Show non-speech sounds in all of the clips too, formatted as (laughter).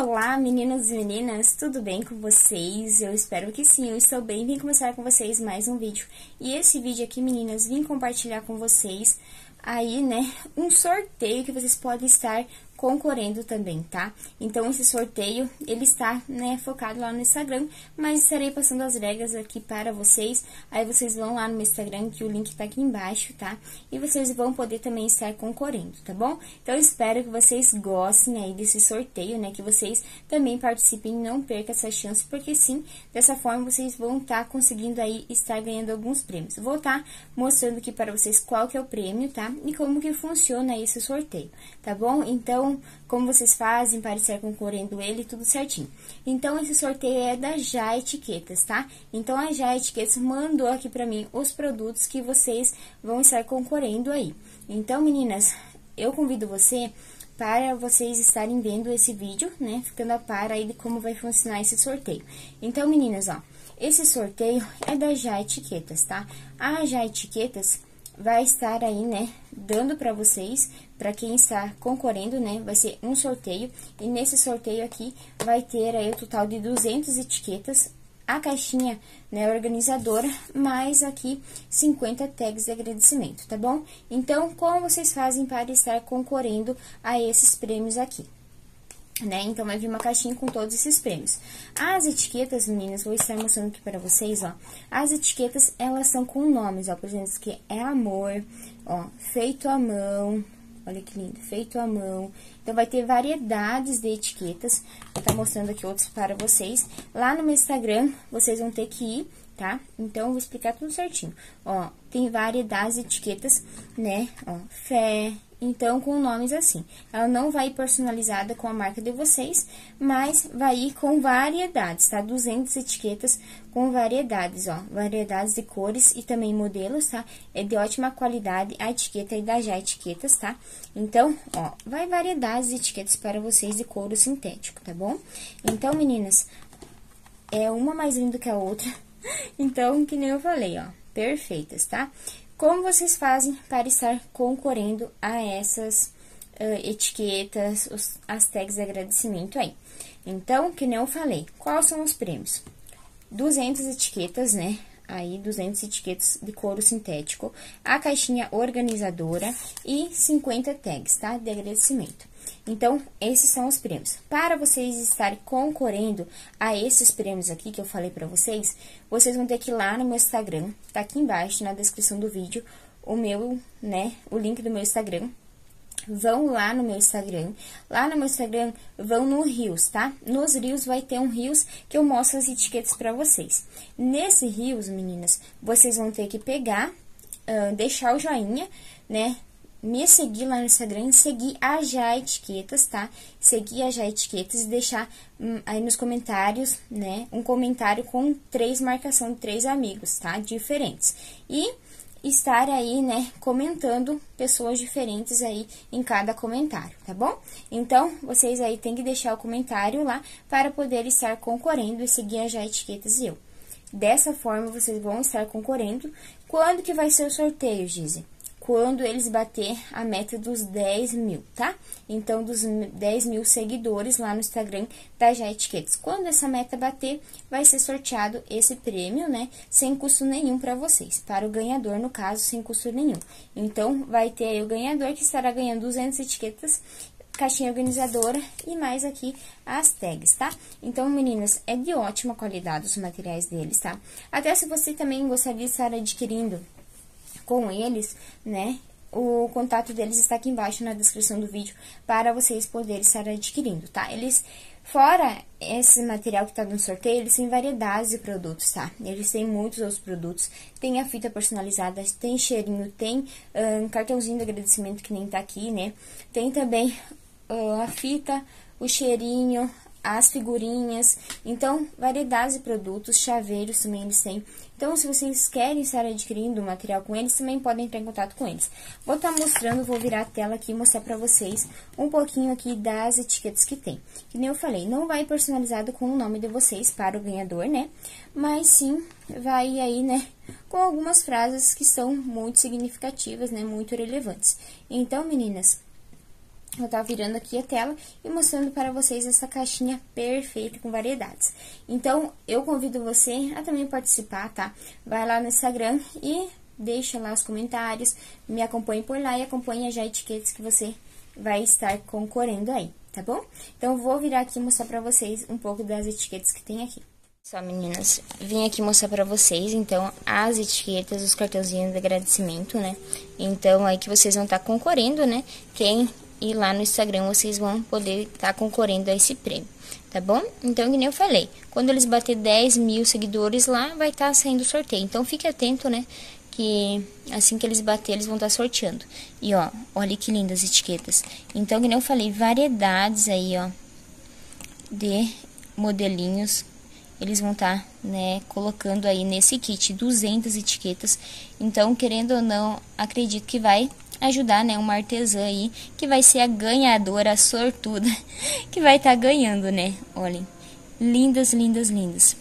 Olá, meninos e meninas, tudo bem com vocês? Eu espero que sim, eu estou bem. Vim começar com vocês mais um vídeo. E esse vídeo aqui, meninas, vim compartilhar com vocês aí, né, um sorteio que vocês podem estar concorrendo também, tá? Então, esse sorteio, ele está, né, focado lá no Instagram, mas estarei passando as regras aqui para vocês. Aí, vocês vão lá no meu Instagram, que o link tá aqui embaixo, tá? E vocês vão poder também estar concorrendo, tá bom? Então, espero que vocês gostem aí desse sorteio, né? Que vocês também participem não percam essa chance, porque sim, dessa forma vocês vão estar tá conseguindo aí estar ganhando alguns prêmios. Vou estar tá mostrando aqui para vocês qual que é o prêmio, tá? E como que funciona esse sorteio, tá bom? Então, então, como vocês fazem para estar concorrendo ele, tudo certinho. Então, esse sorteio é da Já Etiquetas, tá? Então, a Já Etiquetas mandou aqui para mim os produtos que vocês vão estar concorrendo aí. Então, meninas, eu convido você para vocês estarem vendo esse vídeo, né? Ficando a par aí de como vai funcionar esse sorteio. Então, meninas, ó, esse sorteio é da Já Etiquetas, tá? A Já Etiquetas vai estar aí, né, dando para vocês, para quem está concorrendo, né, vai ser um sorteio, e nesse sorteio aqui vai ter aí o total de 200 etiquetas, a caixinha, né, organizadora, mais aqui 50 tags de agradecimento, tá bom? Então, como vocês fazem para estar concorrendo a esses prêmios aqui? Né? Então, vai vir uma caixinha com todos esses prêmios. As etiquetas, meninas, vou estar mostrando aqui para vocês, ó. As etiquetas, elas são com nomes, ó. Por exemplo, aqui é amor, ó, feito à mão. Olha que lindo, feito à mão. Então, vai ter variedades de etiquetas. Vou estar mostrando aqui outros para vocês. Lá no meu Instagram, vocês vão ter que ir, tá? Então, vou explicar tudo certinho. Ó, tem variedades de etiquetas, né? Ó, fé, então, com nomes assim. Ela não vai ir personalizada com a marca de vocês, mas vai ir com variedades, tá? 200 etiquetas com variedades, ó. Variedades de cores e também modelos, tá? É de ótima qualidade a etiqueta e da já etiquetas, tá? Então, ó, vai variedades de etiquetas para vocês de couro sintético, tá bom? Então, meninas, é uma mais linda que a outra. (laughs) Então, que nem eu falei, ó, perfeitas, tá? Como vocês fazem para estar concorrendo a essas uh, etiquetas, os, as tags de agradecimento aí? Então, que nem eu falei, quais são os prêmios? 200 etiquetas, né? Aí, 200 etiquetas de couro sintético, a caixinha organizadora e 50 tags, tá? De agradecimento. Então, esses são os prêmios. Para vocês estarem concorrendo a esses prêmios aqui que eu falei para vocês, vocês vão ter que ir lá no meu Instagram, tá aqui embaixo na descrição do vídeo, o meu, né, o link do meu Instagram. Vão lá no meu Instagram. Lá no meu Instagram, vão no Rios, tá? Nos Rios vai ter um Rios que eu mostro as etiquetas para vocês. Nesse Rios, meninas, vocês vão ter que pegar, uh, deixar o joinha, né? Me seguir lá no Instagram, seguir a Já Etiquetas, tá? Seguir a Já Etiquetas e deixar hum, aí nos comentários, né, um comentário com três marcação de três amigos, tá? Diferentes. E estar aí, né, comentando pessoas diferentes aí em cada comentário, tá bom? Então, vocês aí têm que deixar o comentário lá para poder estar concorrendo e seguir a Já Etiquetas e eu. Dessa forma, vocês vão estar concorrendo. Quando que vai ser o sorteio, Gise? Quando eles bater a meta dos 10 mil, tá? Então, dos 10 mil seguidores lá no Instagram da Já Etiquetas. Quando essa meta bater, vai ser sorteado esse prêmio, né? Sem custo nenhum para vocês. Para o ganhador, no caso, sem custo nenhum. Então, vai ter aí o ganhador que estará ganhando 200 etiquetas caixinha organizadora e mais aqui as tags, tá? Então, meninas, é de ótima qualidade os materiais deles, tá? Até se você também gostaria de estar adquirindo com eles, né? O contato deles está aqui embaixo na descrição do vídeo para vocês poderem estar adquirindo, tá? Eles, fora esse material que tá no sorteio, eles têm variedades de produtos, tá? Eles têm muitos outros produtos, tem a fita personalizada, tem cheirinho, tem um cartãozinho de agradecimento que nem tá aqui, né? Tem também uh, a fita, o cheirinho, as figurinhas, então, variedades de produtos, chaveiros também eles têm. Então, se vocês querem estar adquirindo material com eles, também podem entrar em contato com eles. Vou estar tá mostrando, vou virar a tela aqui e mostrar pra vocês um pouquinho aqui das etiquetas que tem. Que nem eu falei, não vai personalizado com o nome de vocês para o ganhador, né? Mas sim, vai aí, né, com algumas frases que são muito significativas, né, muito relevantes. Então, meninas, eu estar virando aqui a tela e mostrando para vocês essa caixinha perfeita com variedades. Então, eu convido você a também participar, tá? Vai lá no Instagram e deixa lá os comentários, me acompanhe por lá e acompanhe já etiquetas que você vai estar concorrendo aí, tá bom? Então, vou virar aqui e mostrar pra vocês um pouco das etiquetas que tem aqui. Só, meninas, vim aqui mostrar pra vocês, então, as etiquetas, os cartãozinhos de agradecimento, né? Então, aí que vocês vão estar tá concorrendo, né? Quem ir lá no Instagram, vocês vão poder estar tá concorrendo a esse prêmio, tá bom? Então, que nem eu falei, quando eles bater 10 mil seguidores lá, vai estar tá saindo sorteio. Então, fique atento, né? Que assim que eles bater, eles vão estar tá sorteando. E, ó, olha que lindas etiquetas. Então, que nem eu falei, variedades aí, ó, de modelinhos eles vão estar, tá, né, colocando aí nesse kit 200 etiquetas. Então, querendo ou não, acredito que vai ajudar, né, uma artesã aí, que vai ser a ganhadora, a sortuda, (laughs) que vai estar tá ganhando, né? Olhem, lindas, lindas, lindas.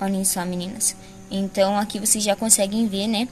Olhem só, meninas. Então, aqui vocês já conseguem ver, né,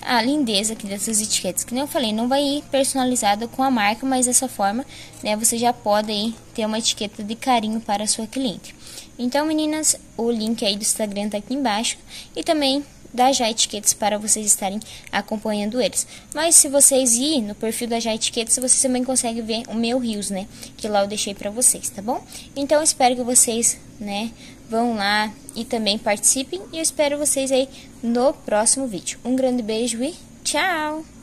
a lindeza aqui dessas etiquetas. Que nem eu falei, não vai ir personalizada com a marca, mas dessa forma, né, você já pode aí ter uma etiqueta de carinho para a sua cliente. Então, meninas, o link aí do Instagram tá aqui embaixo e também da Já Etiquetas para vocês estarem acompanhando eles. Mas se vocês ir no perfil da Já Etiquetas, vocês também conseguem ver o meu Rios, né? Que lá eu deixei para vocês, tá bom? Então, espero que vocês, né, vão lá e também participem. E eu espero vocês aí no próximo vídeo. Um grande beijo e tchau!